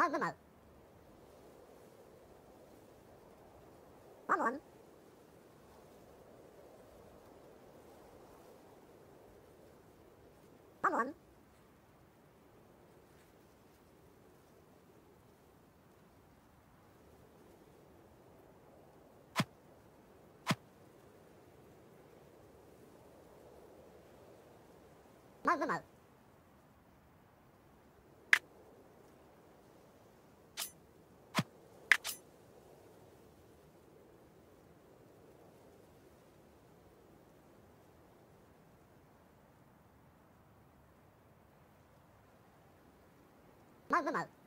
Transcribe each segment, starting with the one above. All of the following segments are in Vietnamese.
mới mới mượt quá muộn quá muộn mới mới mượt だか。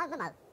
mơ mơ mơ